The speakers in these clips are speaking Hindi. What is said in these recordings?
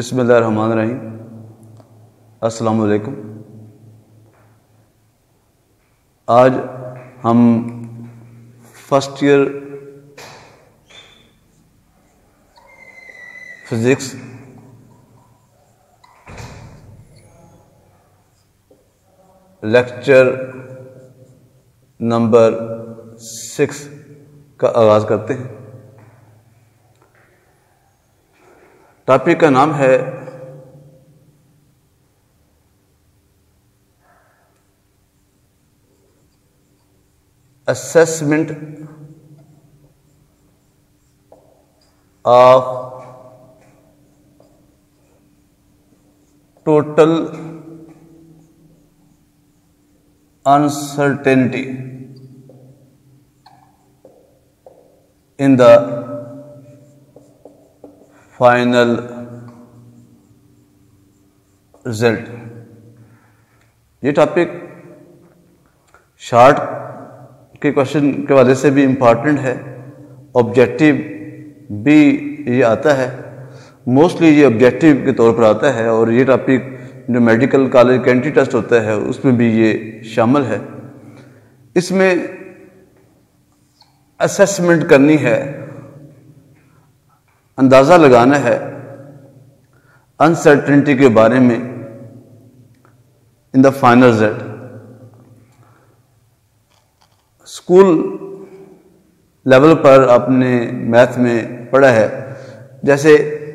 बिसमीम असलकुम आज हम first year physics lecture number six का आगाज़ करते हैं। टॉपिक का नाम है assessment of total uncertainty in the final result ये टॉपिक शार्ट के क्वेश्चन के वाले से भी इंपॉर्टेंट है। ऑब्जेक्टिव भी ये आता है। मोस्टली ये ऑब्जेक्टिव के तौर पर आता है और ये टॉपिक जो मेडिकल कॉलेज कैंट्री टेस्ट होता है, उसमें भी ये शामिल है। इसमें असेसमेंट करनी है। अंदाज़ा लगाना है अनसर्टनिटी के बारे में in the final result school level पर आपने मैथ में पढ़ा है। जैसे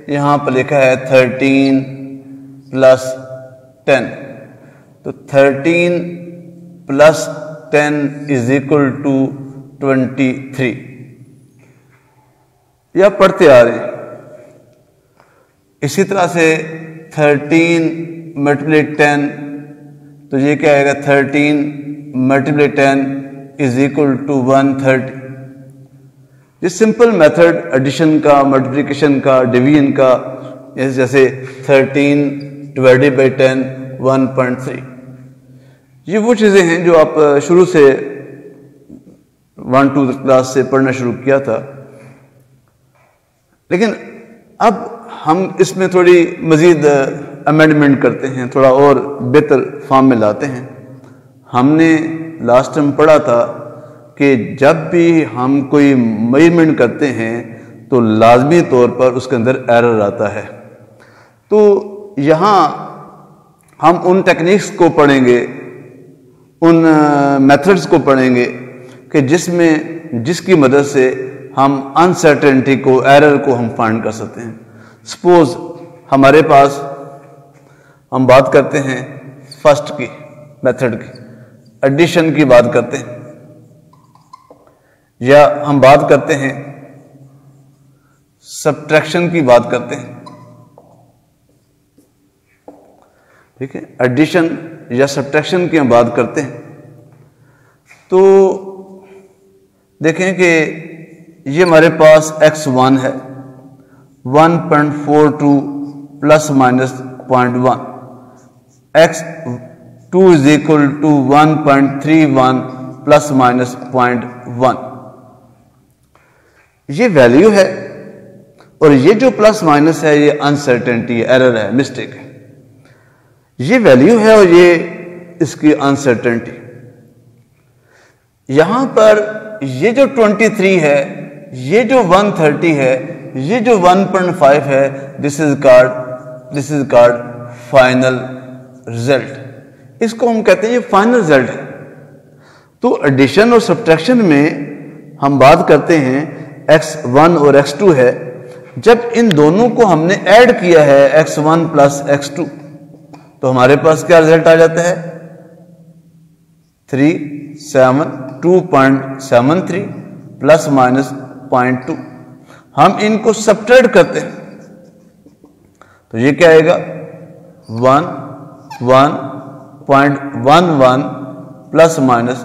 यहाँ पर लिखा है थर्टीन प्लस टेन तो thirteen plus ten is equal to twenty three या पढ़ते आ रहे हैं। इसी तरह से थर्टीन मल्टीप्लाई टेन तो ये क्या आएगा? Thirteen multiply ten is equal to one thirty ये सिंपल मेथड एडिशन का मल्टीप्लिकेशन का डिवीज़न का, जैसे thirteen divided by ten one point three ये वो चीज़ें हैं जो आप शुरू से वन टू क्लास से पढ़ना शुरू किया था। लेकिन अब हम इसमें थोड़ी मज़ीद अमेंडमेंट करते हैं, थोड़ा और बेहतर फॉर्म में लाते हैं। हमने लास्ट टाइम पढ़ा था कि जब भी हम कोई मेज़रमेंट करते हैं तो लाजमी तौर पर उसके अंदर एरर आता है। तो यहाँ हम उन टेक्निक्स को पढ़ेंगे, उन मेथड्स को पढ़ेंगे कि जिसमें, जिसकी मदद से हम अनसर्टेनिटी को एरर को हम फाइंड कर सकते हैं। सपोज़ हमारे पास हम बात करते हैं फ़र्स्ट की मेथड की एडिशन की बात करते हैं। या हम बात करते हैं सब्ट्रैक्शन की बात करते हैं। ठीक है? एडिशन या सब्ट्रैक्शन की हम बात करते हैं। तो देखें कि ये हमारे पास x वन है 1.42 plus minus point one x two is equal to one point three one plus minus point one ये वैल्यू है और ये जो प्लस माइनस है, ये अनसर्टेनिटी एरर है मिस्टेक है। ये वैल्यू है और ये इसकी अनसर्टेनिटी यहाँ पर ये जो 23 है, ये जो 130 है ये जो 1.5 है this is called this is called final result इसको हम कहते हैं ये फाइनल रिज़ल्ट है। तो एडिशन और सब्ट्रैक्शन में हम बात करते हैं x1 और x2 है। जब इन दोनों को हमने ऐड किया है x1 वन प्लस एक्स तो हमारे पास क्या रिज़ल्ट आ जाता है? Three seven two point seven three plus minus point two हम इनको सब्ट्रेट करते हैं। तो ये क्या आएगा? One one point one one plus minus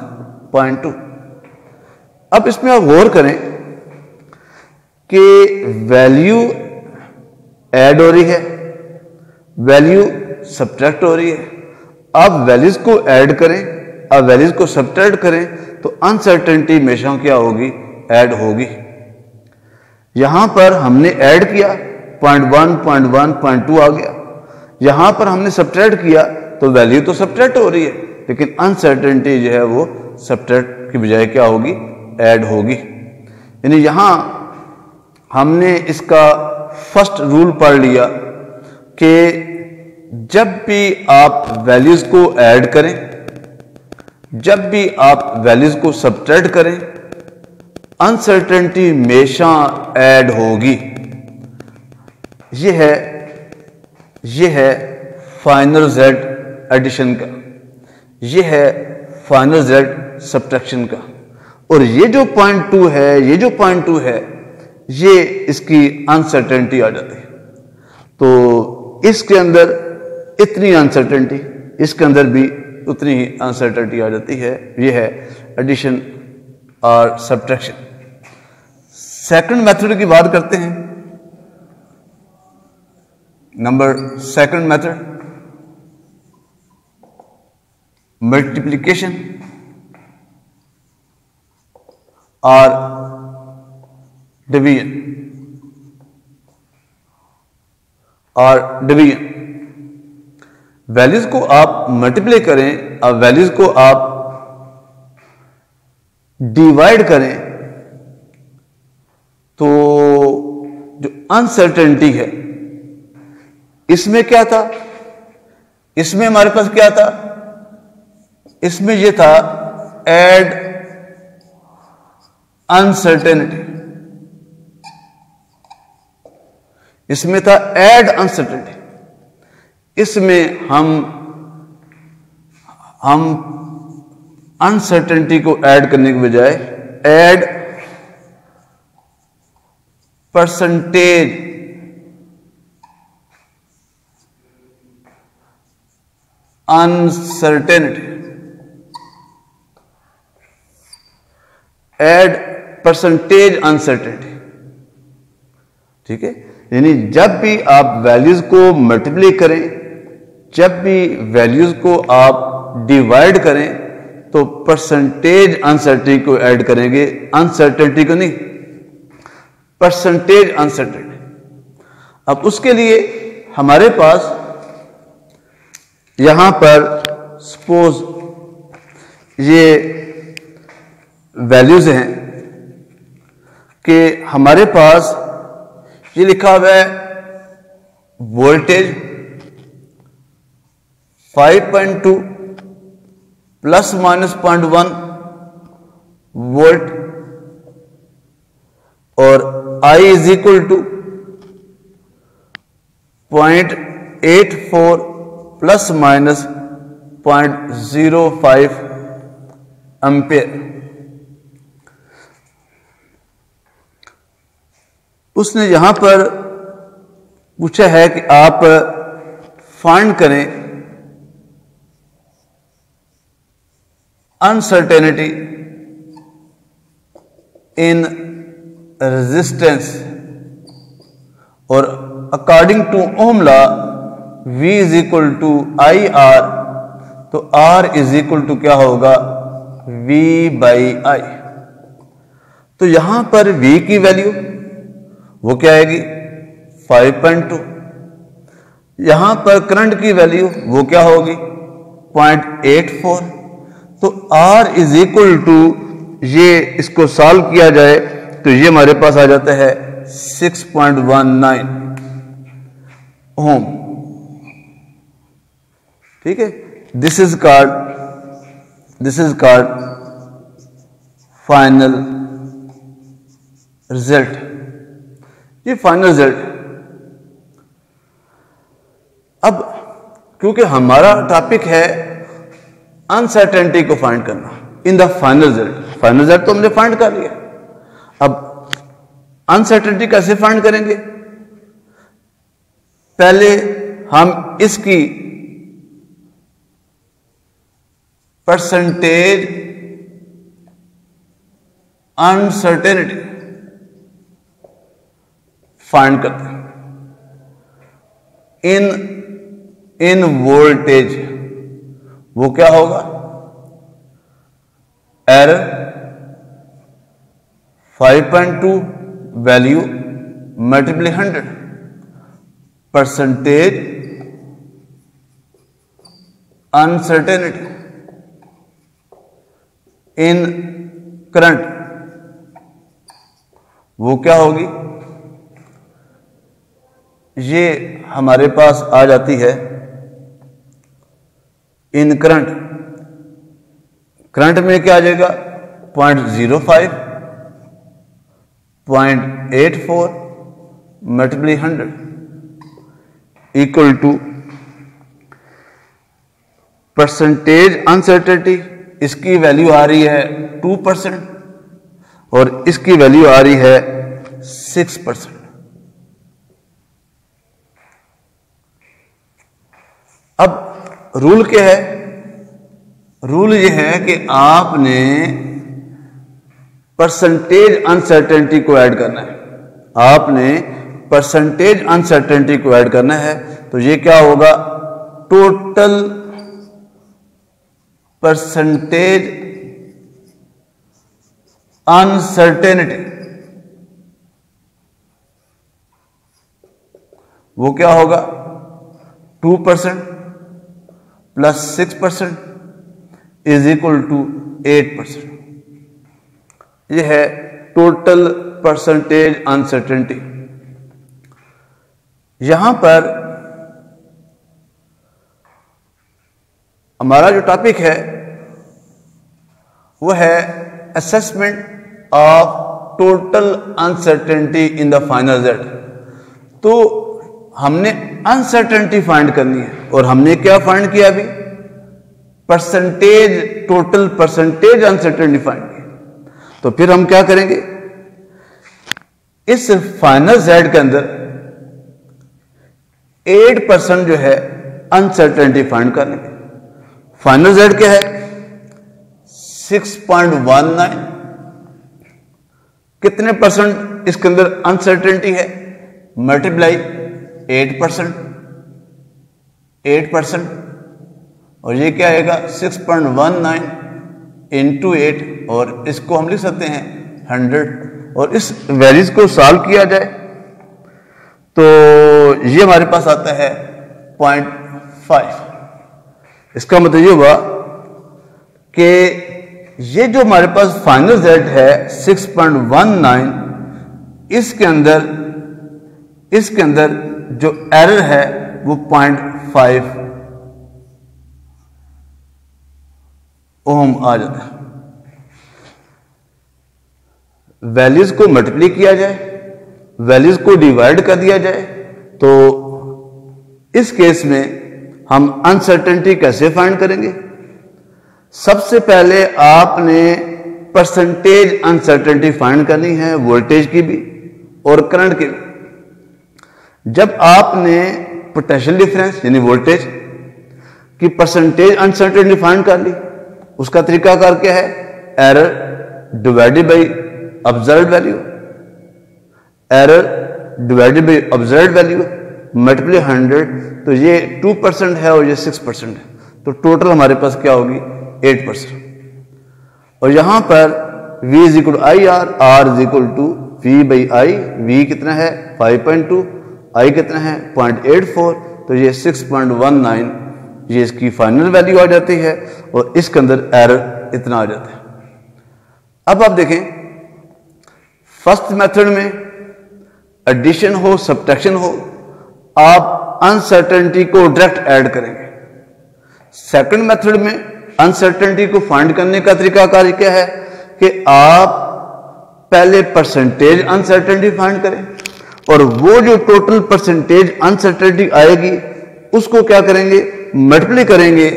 point two अब इसमें आप गौर करें कि वैल्यू ऐड हो रही है वैल्यू सब्ट्रैक्ट हो रही है। अब वैल्यूज़ को ऐड करें, अब वैल्यूज़ को सब्ट्रैक्ट करें तो अनसर्टेनिटी हमेशा क्या होगी? ऐड होगी। यहाँ पर हमने ऐड किया point one point one point two आ गया। यहाँ पर हमने सब्ट्रैक्ट किया तो वैल्यू तो सब्ट्रैक्ट हो रही है, लेकिन अनसर्टेनिटी जो है वो सब्ट्रैक्ट की बजाय क्या होगी? ऐड होगी। यानी यहाँ हमने इसका फ़र्स्ट रूल पढ़ लिया कि जब भी आप वैल्यूज़ को ऐड करें, जब भी आप वैल्यूज़ को सब्ट्रैक्ट करें अनसर्टेनिटी हमेशा ऐड होगी। ये है ये है फाइनल जेड एडिशन का। ये है फाइनल जेड सब्ट्रैक्शन का। और ये जो पॉइंट टू है, ये जो पॉइंट टू है, ये इसकी अनसर्टेनिटी आ जाती है। तो इसके अंदर इतनी अनसर्टेनिटी इसके अंदर भी उतनी ही अनसर्टेनिटी आ जाती है। ये है एडिशन और सब्ट्रैक्शन सेकंड मेथड की बात करते हैं। नंबर सेकंड मेथड मल्टीप्लिकेशन और डिवीज़न और डिवीज़न वैल्यूज़ को आप मल्टीप्लाई करें, और वैल्यूज़ को आप डिवाइड करें। तो जो अनसर्टेनिटी है, इसमें क्या था? इसमें हमारे पास क्या था? इसमें यह था एड अनसर्टेनिटी इसमें था एड अनसर्टेनिटी इसमें हम हम अनसर्टेनिटी को ऐड करने के बजाय add percentage. Uncertainty add percentage uncertainty ठीक है? यानी जब भी आप वैल्यूज़ को मल्टीप्लाई करें, जब भी वैल्यूज़ को आप डिवाइड करें तो परसेंटेज अनसर्टेनिटी को ऐड करेंगे। अनसर्टेनिटी को नहीं परसेंटेज है अब उसके लिए हमारे पास यहाँ पर सपोज़ ये वैल्यूज़ हैं कि हमारे पास ये लिखा हुआ है voltage 5.2 plus minus point one volt और I is equal to point eight four plus minus point zero five ampere उसने यहाँ पर पूछा है कि आप फाइंड करें अनसर्टेनिटी इन रेजिस्टेंस और according to Ohm law V is equal to I R तो R इज़ इक्वल टू क्या होगा? V बाई आई तो यहाँ पर V की वैल्यू वो क्या आएगी? 5.2 यहाँ पर करंट की वैल्यू वो क्या होगी? 0.84 तो R इज़ इक्वल टू ये इसको सॉल्व किया जाए तो ये हमारे पास आ जाता है 6.19 ओम ठीक है? This is called this is called final result ये फाइनल रिज़ल्ट अब, क्योंकि हमारा टॉपिक है अनसर्टेनिटी को फाइंड करना in the final result final result तो हमने फाइंड कर लिया। अनसर्टेनिटी कैसे फाइंड करेंगे? पहले हम इसकी परसेंटेज अनसर्टेनिटी फाइंड करते हैं। इन इन वोल्टेज वो क्या होगा? Error 5.2 value multiply hundred percentage uncertainty in current. वो क्या होगी? ये हमारे पास आ जाती है इन करंट करंट में क्या आ जाएगा? Point zero five point eight four multiply hundred equal to percentage uncertainty इसकी वैल्यू आ रही है टू परसेंट और इसकी वैल्यू आ रही है सिक्स परसेंट अब रूल क्या है? रूल ये है कि आपने परसेंटेज अनसर्टेनिटी को ऐड करना है। आपने परसेंटेज अनसर्टेनिटी को ऐड करना है तो ये क्या होगा? टोटल परसेंटेज अनसर्टेनिटी वो क्या होगा? Two percent plus six percent is equal to eight percent यह है टोटल परसेंटेज अनसर्टेनिटी यहाँ पर हमारा जो टॉपिक है वह है assessment of total uncertainty in the final result तो हमने अनसर्टेनिटी फाइंड करनी है, और हमने क्या फाइंड किया अभी? Percentage total percentage uncertainty find तो फिर हम क्या करेंगे? इस फाइनल जेड के अंदर एट परसेंट जो है अनसर्टेनिटी फाइंड कर लेंगे। फाइनल जेड क्या है? 6.19 कितने परसेंट इसके अंदर अनसर्टेनिटी है? Multiply eight percent eight percent और ये क्या आएगा? Six point one nine into eight और इसको हम लिख सकते हैं हंड्रेड और इस वैल्यूज़ को सॉल्व किया जाए। तो ये हमारे पास आता है पॉइंट फाइव इसका मतलब ये हुआ कि ये जो हमारे पास फाइनल रिज़ल्ट है सिक्स पॉइंट वन नाइन इसके अंदर इसके अंदर जो एरर है वो पॉइंट फाइव ओम आ जाता है वैल्यूज़ को मल्टीप्लाई किया जाए, वैल्यूज़ को डिवाइड कर दिया जाए तो इस केस में हम अनसर्टेनिटी कैसे फाइंड करेंगे? सबसे पहले आपने परसेंटेज अनसर्टेनिटी फाइंड करनी है वोल्टेज की भी और करंट की भी। जब आपने पोटेंशियल डिफरेंस यानी वोल्टेज की परसेंटेज अनसर्टेनिटी फाइंड कर ली उसका तरीका कर क्या है? Error divided by observe value error divided by observe value multiply hundred तो ये टू परसेंट है और ये सिक्स परसेंट है। तो टोटल हमारे पास क्या होगी? एट परसेंट और यहाँ पर v is equal I R R is equal to V by I V कितना है? फाइव पॉइंट टू आई कितना है? पॉइंट एट फोर तो ये सिक्स पॉइंट वन नाइन ये इसकी फाइनल वैल्यू आ जाती है। और इसके अंदर एरर इतना आ जाता है। अब आप देखें फ़र्स्ट मेथड में एडिशन हो सब्ट्रैक्शन हो, आप अनसर्टेनिटी को डायरेक्ट ऐड करेंगे। सेकंड मेथड में अनसर्टेनिटी को फाइंड करने का तरीका कार्य क्या है कि आप पहले परसेंटेज अनसर्टेनिटी फाइंड करें और वो जो टोटल परसेंटेज अनसर्टेनिटी आएगी, उसको क्या करेंगे? मल्टीप्लाई करेंगे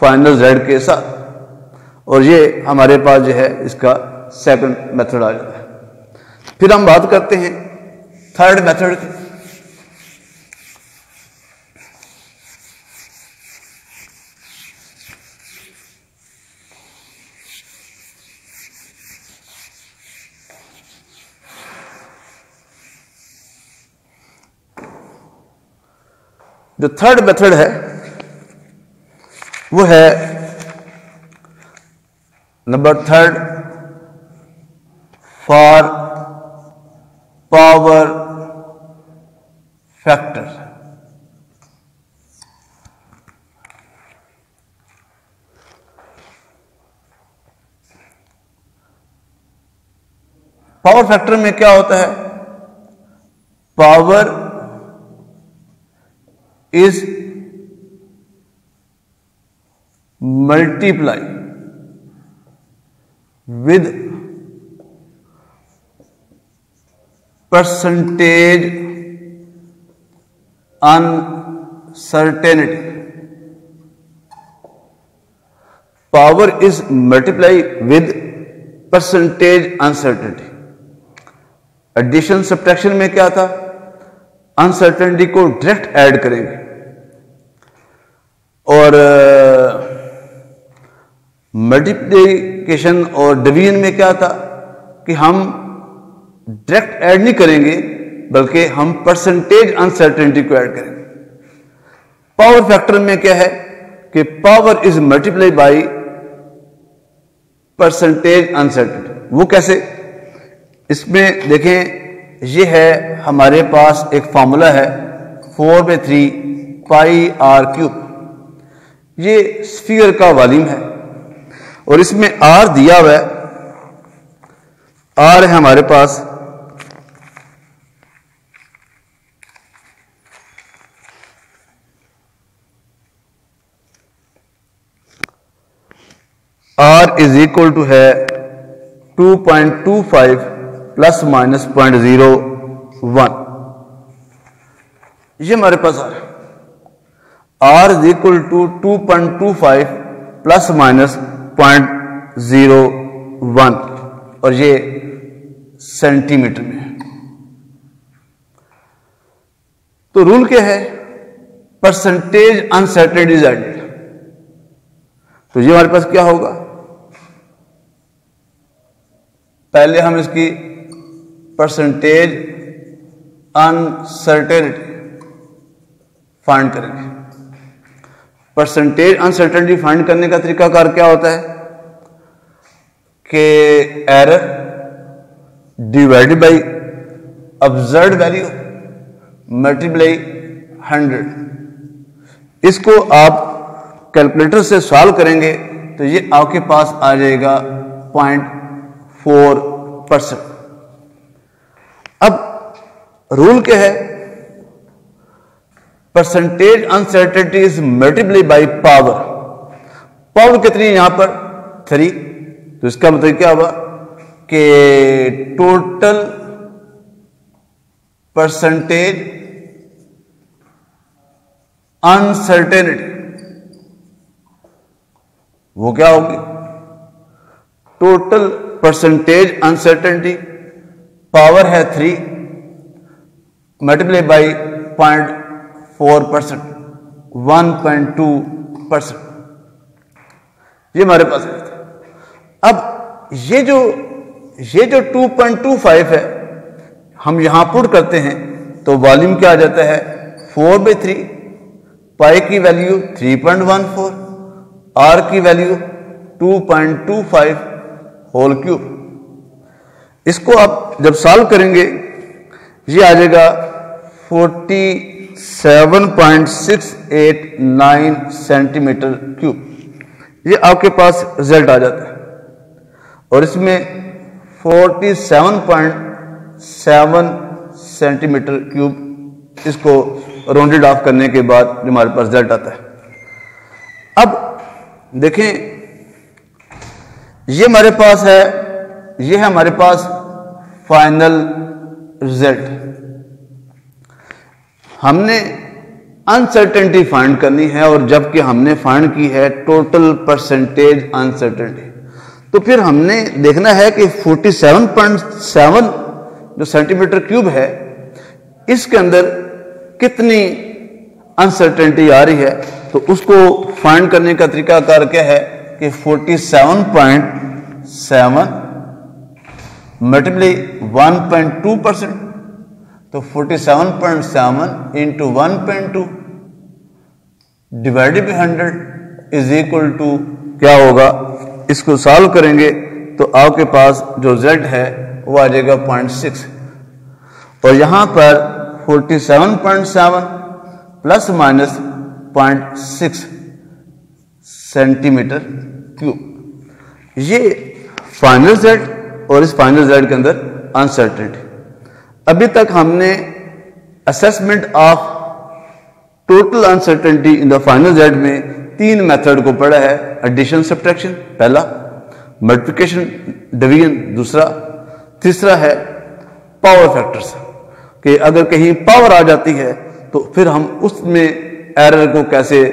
फाइनल जेड के साथ। और ये हमारे पास जो है, इसका सेकंड मेथड आ जाता है फिर हम बात करते हैं थर्ड मेथड की। जो थर्ड मेथड है वो है number third for power factor power factor में क्या होता है? Power is multiply with percentage uncertainty power is multiply with percentage uncertainty addition subtraction में क्या था? अनसर्टेनिटी को डायरेक्ट ऐड करेंगे। और मल्टीप्लीकेशन और डिवीज़न में क्या था? कि हम डायरेक्ट ऐड नहीं करेंगे, बल्कि हम परसेंटेज अनसर्टेनिटी को ऐड करेंगे। पावर फैक्टर में क्या है? कि power is multiply by percentage uncertainty वो कैसे? इसमें देखें, ये है हमारे पास एक फॉर्मूला है four by three pi R cube ये स्फीयर का वॉल्यूम है। और इसमें आर दिया हुआ आर है हमारे पास। आर इज़ इक्वल टू है 2.25 plus minus point zero one. ये हमारे पास आ रहा है। R is equal to two point two five plus minus point zero one और ये सेंटीमीटर में तो रूल क्या है? परसेंटेज अनसर्टेड इज़ एडेड तो ये हमारे पास क्या होगा? पहले हम इसकी परसेंटेज अनसर्टेनिटी फाइंड करेंगे। परसेंटेज अनसर्टेनिटी फाइंड करने का तरीका कार क्या होता है? कि error divided by observe value multiply hundred इसको आप कैलकुलेटर से सॉल्व करेंगे तो ये आपके पास आ जाएगा पॉइंट फोर परसेंट अब रूल क्या है? Percentage uncertainty is multiply by power power कितनी है यहाँ पर? थ्री तो इसका मतलब क्या हुआ? कि टोटल परसेंटेज अनसर्टेनिटी वो क्या होगी? टोटल परसेंटेज अनसर्टेनिटी पावर है three multiply by point four percent, one point two percent. ये हमारे पास है। अब ये जो ये जो 2.25 है, हम यहाँ पुट करते हैं तो वॉल्यूम क्या आ जाता है? फोर बाई थ्री, पाई की वैल्यू 3.14 आर की वैल्यू 2.25 होल क्यूब। इसको आप जब सॉल्व करेंगे, ये आ जाएगा 47.689 सेंटीमीटर क्यूब। ये आपके पास रिज़ल्ट आ जाता है। और इसमें 47.7 सेंटीमीटर क्यूब इसको राउंडेड ऑफ़ करने के बाद हमारे पास रिज़ल्ट आता है। अब देखें, ये हमारे पास है, ये है हमारे पास फाइनल रिज़ल्ट हमने अनसर्टेनिटी फाइंड करनी है और जबकि हमने फाइंड की है टोटल परसेंटेज अनसर्टेनिटी तो फिर हमने देखना है कि 47.7 जो सेंटीमीटर क्यूब है, इसके अंदर कितनी अनसर्टेनिटी आ रही है? तो उसको फाइंड करने का तरीका कार क्या है कि 47.7 मल्टीप्लाई 1.2 परसेंट तो 47.7 into one point two divided by hundred is equal to क्या होगा? इसको सॉल्व करेंगे तो आपके पास जो जेड है, वो आ जाएगा पॉइंट सिक्स और यहाँ पर 47.7 plus minus point six centimetre cube ये फाइनल जेड और इस फाइनल जेड के अंदर अनसर्टेनिटी अभी तक हमने assessment of total uncertainty in the final Z में तीन मेथड को पढ़ा है एडिशन सब्ट्रैक्शन पहला मल्टीप्लिकेशन डिवीज़न दूसरा, तीसरा है पावर फैक्टर्स कि अगर कहीं पावर आ जाती है तो फिर हम उसमें एरर को कैसे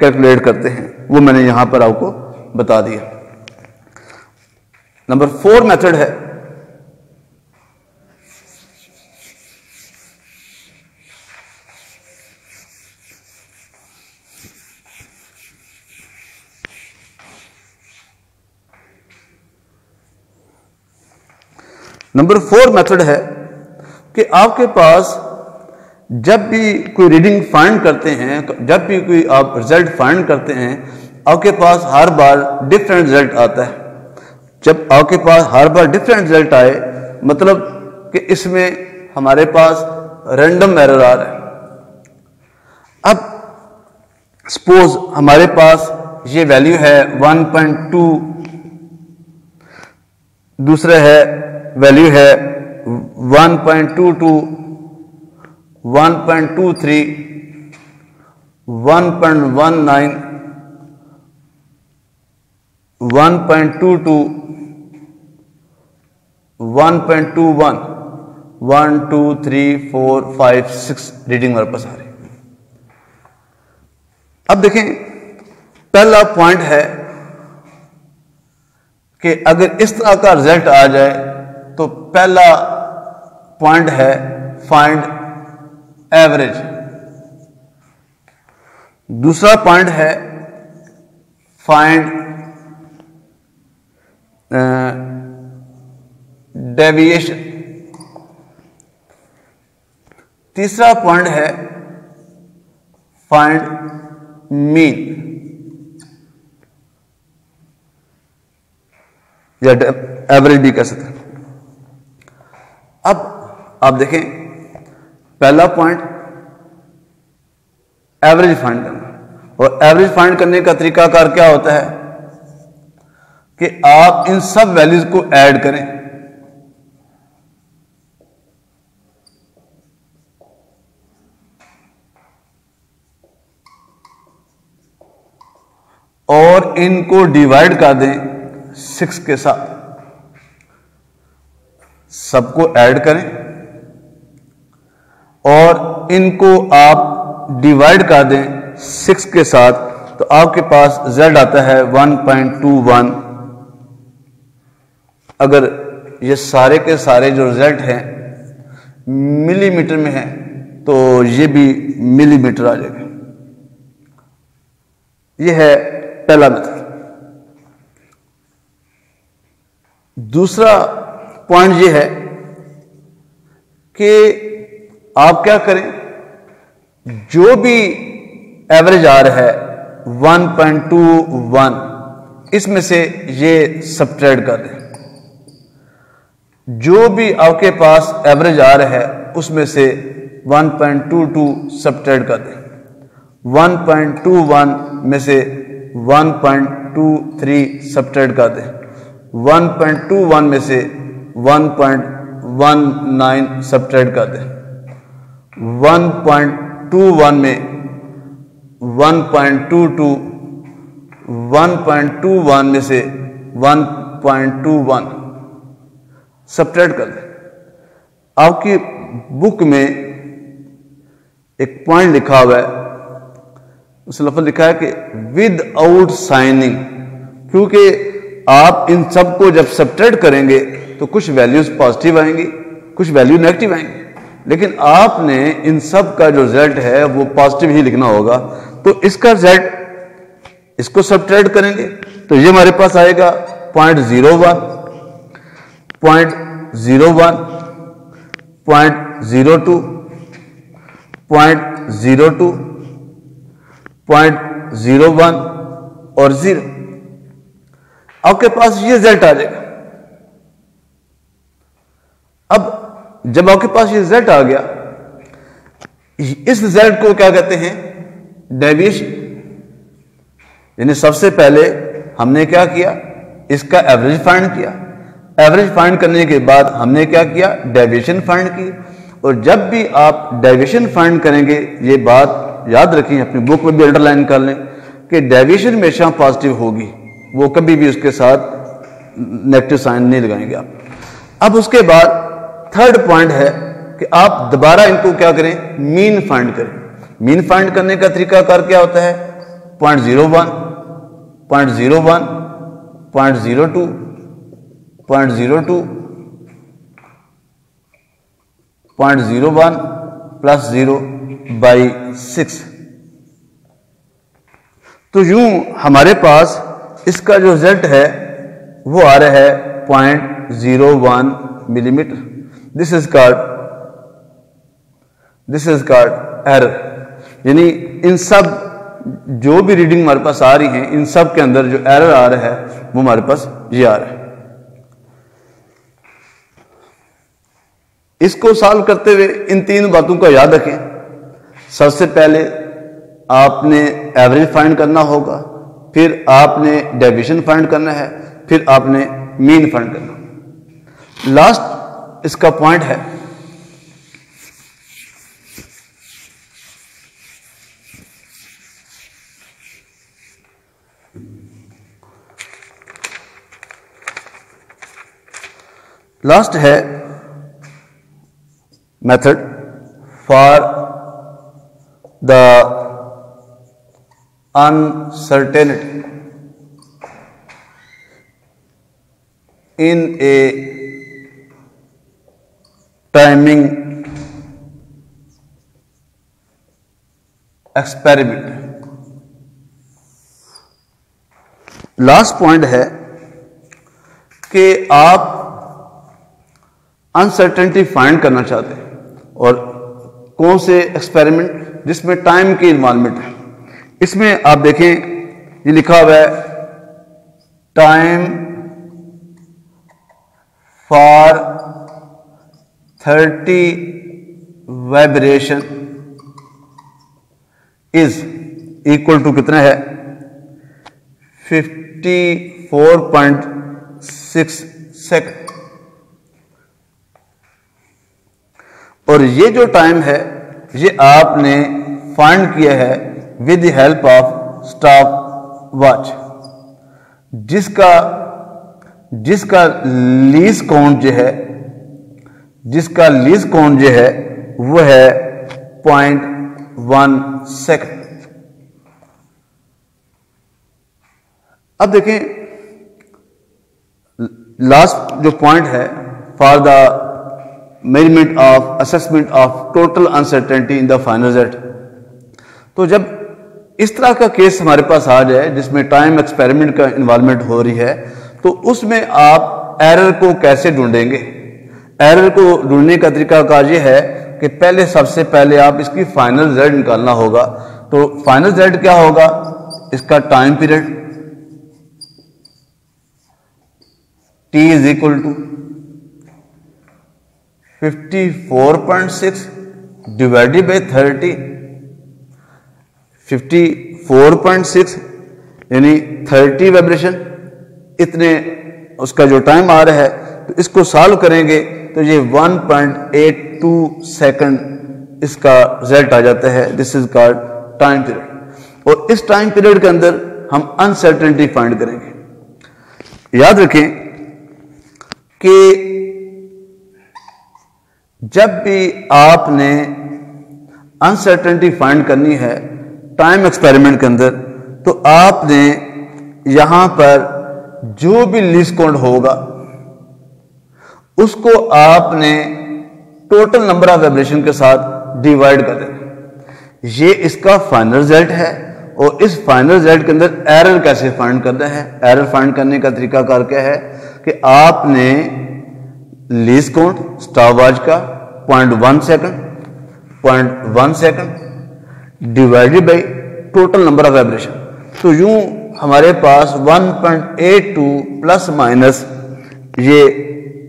कैलकुलेट करते हैं, वो मैंने यहाँ पर आपको बता दिया। नंबर फोर मेथड है नंबर फोर मेथड है कि आपके पास जब भी कोई रीडिंग फाइंड करते हैं जब भी कोई आप रिज़ल्ट फाइंड करते हैं, आपके पास हर बार डिफरेंट रिज़ल्ट आता है। जब आपके पास हर बार डिफरेंट रिज़ल्ट आए मतलब कि इसमें हमारे पास रैंडम एरर आ रहा है। अब सपोज़ हमारे पास ये वैल्यू है 1.2 दूसरा है वैल्यू है 1.22 1.23 1.19 1.22 1.21 1 2 3 4 5 6 रीडिंग मेरे पास आ रही अब देखें, पहला पॉइंट है कि अगर इस तरह का रिज़ल्ट आ जाए तो पहला पॉइंट है फाइंड एवरेज। दूसरा पॉइंट है फाइंड डेविएशन। तीसरा पॉइंट है फाइंड मीन। या एवरेज भी कह सकते हैं। आप देखें, पहला पॉइंट एवरेज फाइंड करना और एवरेज फाइंड करने का तरीकाकार क्या होता है? कि आप इन सब वैल्यूज़ को ऐड करें। और इनको डिवाइड कर दें सिक्स के साथ। सबको ऐड करें। और इनको आप डिवाइड कर दें सिक्स के साथ तो आपके पास z आता है 1.21 अगर ये सारे के सारे जो रिज़ल्ट हैं मिलीमीटर में हैं तो ये भी मिलीमीटर आ जाएगा। ये है पहला मेथड दूसरा पॉइंट ये है कि आप क्या करें? जो भी एवरेज आ रहा है 1.21 इसमें से ये सब्ट्रैक्ट कर दें। जो भी आपके पास एवरेज आ रहा है, उसमें से 1.22 सब्ट्रैक्ट कर दें। 1.21 में से 1.23 सब्ट्रैक्ट कर दें। 1.21 में से 1.19 सब्ट्रैक्ट कर दें। 1.21 में 1.22 1.21 में से 1.21 सब्ट्रैक्ट कर दें। आपकी बुक में एक पॉइंट लिखा हुआ है, उस लफ्ज लिखा है कि विद आउट साइनिंग क्योंकि आप इन सबको जब सब्ट्रैक्ट करेंगे तो कुछ वैल्यूज़ पॉजिटिव आएँगी, कुछ वैल्यू नेगेटिव आएँगी। लेकिन आपने इन सब का जो रिज़ल्ट है, वो पॉजिटिव ही लिखना होगा। तो इसका रिज़ल्ट इसको सब्ट्रैक्ट करेंगे तो ये हमारे पास आएगा point zero one point zero one point zero two point zero two point zero one और ज़ीरो आपके पास ये रिज़ल्ट आ जाएगा। अब जब आपके पास ये रिज़ल्ट आ गया, इस रिज़ल्ट को क्या कहते हैं? डेविएशन यानी सबसे पहले हमने क्या किया? इसका एवरेज फाइंड किया। एवरेज फाइंड करने के बाद हमने क्या किया? डेविएशन फाइंड की। और जब भी आप डेविएशन फाइंड करेंगे, ये बात याद रखें, अपनी बुक में भी अंडरलाइन कर लें कि डेविएशन हमेशा पॉजिटिव होगी। वो कभी भी उसके साथ नेगेटिव साइन नहीं लगाएँगे आप। अब उसके बाद थर्ड पॉइंट है कि आप दोबारा इनको क्या करें? मीन फाइंड करें। मीन फाइंड करने का तरीका कार क्या होता है? Point zero one point zero one point zero two point zero two point zero one plus zero by six तो यूँ हमारे पास इसका जो रिज़ल्ट है, वो आ रहा है point zero one millimetre this is called this is called error यानी इन सब जो भी रीडिंग हमारे पास आ रही है, इन सब के अंदर जो एरर आ रहा है, वो हमारे पास ये आ रहा है। इसको सॉल्व करते हुए इन तीन बातों को याद रखें। सबसे पहले आपने एवरेज फाइंड करना होगा, फिर आपने डेविएशन फाइंड करना है, फिर आपने मीन फाइंड करना। लास्ट इसका पॉइंट है। लास्ट है method for the uncertainty in a timing experiment last point है कि आप अनसर्टेनिटी फाइंड करना चाहते हैं और कौन से एक्सपेरिमेंट जिसमें टाइम की इन्वॉल्वमेंट है। इसमें आप देखें, ये लिखा हुआ है time for thirty vibration is equal to कितना है? Fifty four point six second और ये जो टाइम है, ये आपने फाइंड किया है with the help of stopwatch. जिसका जिसका लीज काउंट जो है जिसका लीज काउंट जो है, वो है पॉइंट वन सेकेंड अब देखें लास्ट जो पॉइंट है for the measurement of assessment of total uncertainty in the final result तो जब इस तरह का केस हमारे पास आ जाए, जिसमें टाइम एक्सपेरिमेंट का इन्वॉल्वमेंट हो रही है तो उसमें आप एरर को कैसे ढूंढेंगे? एरर को ढूँढने का तरीका कार ये है कि पहले सबसे पहले आप इसकी फाइनल रिज़ल्ट निकालना होगा। तो फाइनल रिज़ल्ट क्या होगा? इसका time period T is equal to 54.6 divided by 30 54.6 यानी 30 वाइब्रेशन इतने उसका जो टाइम आ रहा है तो इसको सॉल्व करेंगे तो ये 1.82 सेकंड इसका रिज़ल्ट आ जाता है. This is called time period और इस टाइम पीरियड के अंदर हम अनसर्टेनिटी फाइंड करेंगे. याद रखें कि जब भी आपने अनसर्टेनिटी फाइंड करनी है टाइम एक्सपेरिमेंट के अंदर तो आपने यहाँ पर जो भी लिस्ट काउंट होगा उसको आपने टोटल नंबर ऑफ़ वाइब्रेशन के साथ डिवाइड कर देना। ये इसका फाइनल रिज़ल्ट है और इस फाइनल रिज़ल्ट के अंदर एरर कैसे फाइंड करना है? एरर फाइंड करने का तरीका कार क्या है? कि आपने लीज काउंट स्टावाज का point one second point one second divided by total number of vibration तो यूँ हमारे पास 1.82 प्लस माइनस ये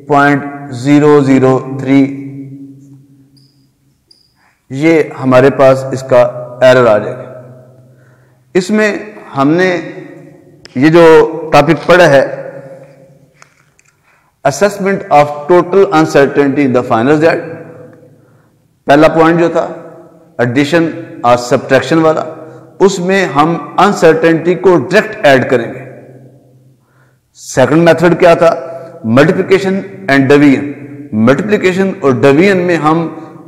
पॉइंट ज़ीरो ज़ीरो थ्री। ये हमारे पास इसका एरर आ जाएगा। इसमें हमने ये जो टॉपिक पढ़ा है assessment of total uncertainty in the final result पहला पॉइंट जो था एडिशन और सब्ट्रैक्शन वाला। उसमें हम अनसर्टेनिटी को डायरेक्ट ऐड करेंगे। सेकंड मेथड क्या था? मल्टीप्लिकेशन एंड डिवीज़न मल्टीप्लिकेशन और डिवीज़न में हम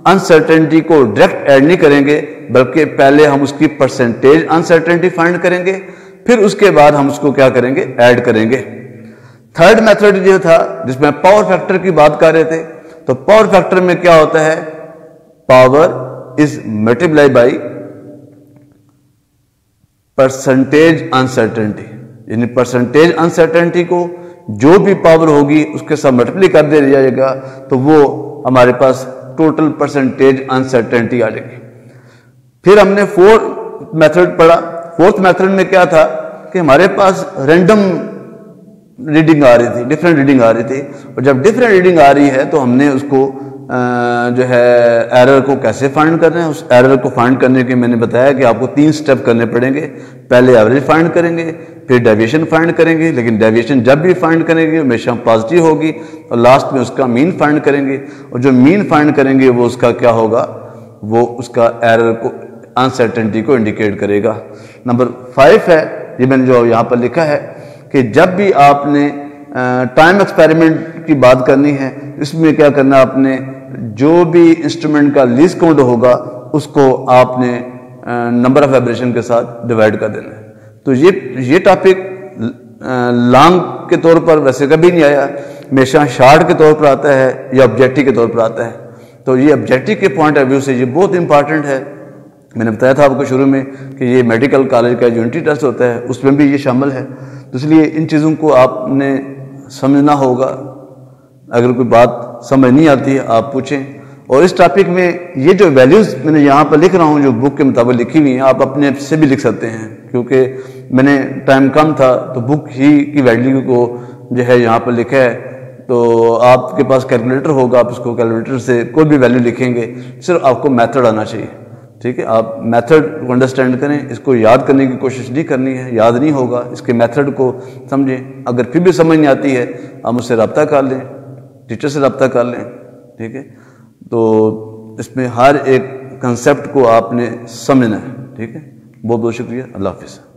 अनसर्टेनिटी को डायरेक्ट ऐड नहीं करेंगे, बल्कि पहले हम उसकी परसेंटेज अनसर्टेनिटी फाइंड करेंगे, फिर उसके बाद हम उसको क्या करेंगे? ऐड करेंगे. थर्ड मेथड जो था, जिसमें पावर फैक्टर की बात कर रहे थे तो पावर फैक्टर में क्या होता है? Power is multiply by percentage uncertainty यानी परसेंटेज अनसर्टेनिटी को जो भी पावर होगी, उसके साथ मल्टीप्लाई कर दिया जाएगा तो वो हमारे पास टोटल परसेंटेज अनसर्टेनिटी आ जाएगी। फिर हमने फोर्थ मेथड पढ़ा। फोर्थ मेथड में क्या था कि हमारे पास रैंडम रीडिंग आ रही थी डिफरेंट रीडिंग आ रही थी। और जब डिफरेंट रीडिंग आ रही है तो हमने उसको जो है एरर को कैसे फाइंड करना है? उस एरर को फाइंड करने के मैंने बताया कि आपको तीन स्टेप करने पड़ेंगे। पहले एवरेज फाइंड करेंगे फिर डेविएशन फाइंड करेंगे, लेकिन डेविएशन जब भी फाइंड करेंगे, हमेशा पॉजिटिव होगी और लास्ट में उसका मीन फाइंड करेंगे। और जो मीन फाइंड करेंगे, वो उसका क्या होगा? वो उसका एरर को अनसर्टेनिटी को इंडिकेट करेगा। नंबर फाइव है, ये मैंने जो यहाँ पर लिखा है कि जब भी आपने टाइम एक्सपेरिमेंट की बात करनी है, इसमें क्या करना आपने? जो भी इंस्ट्रूमेंट का लीज काउंट होगा, उसको आपने नंबर ऑफ़ वाइब्रेशन के साथ डिवाइड कर देना है। तो ये ये टॉपिक लॉन्ग के तौर पर वैसे कभी नहीं आया। हमेशा शार्ट के तौर पर आता है या ऑब्जेक्टिव के तौर पर आता है। तो ये ऑब्जेक्टिव के पॉइंट ऑफ़ व्यू से ये बहुत इंपॉर्टेंट है। मैंने बताया था आपको शुरू में कि ये मेडिकल कॉलेज का यूनिटी टेस्ट होता है, उसमें भी ये शामिल है। तो इसलिए इन चीज़ों को आपने समझना होगा। अगर कोई बात समझ नहीं आती, आप पूछें। और इस टॉपिक में ये जो वैल्यूज़ मैंने यहाँ पर लिख रहा हूँ, जो बुक के मुताबिक लिखी हुई हैं, आप अपने से भी लिख सकते हैं। क्योंकि मैंने टाइम कम था तो बुक ही की वैल्यू को जो है यहाँ पर लिखा है। तो आपके पास कैलकुलेटर होगा, आप उसको कैलकुलेटर से कोई भी वैल्यू लिखेंगे, सिर्फ़ आपको मेथड आना चाहिए। ठीक है? आप मेथड को अंडरस्टैंड करें, इसको याद करने की कोशिश नहीं करनी है, याद नहीं होगा, इसके मेथड को समझें। अगर फिर भी समझ नहीं आती है, आप उससे रबता कर लें टीचर से रबता कर लें। ठीक है? तो इसमें हर एक कंसेप्ट को आपने समझना है। ठीक है? बहुत बहुत शुक्रिया। अल्लाह हाफिज़।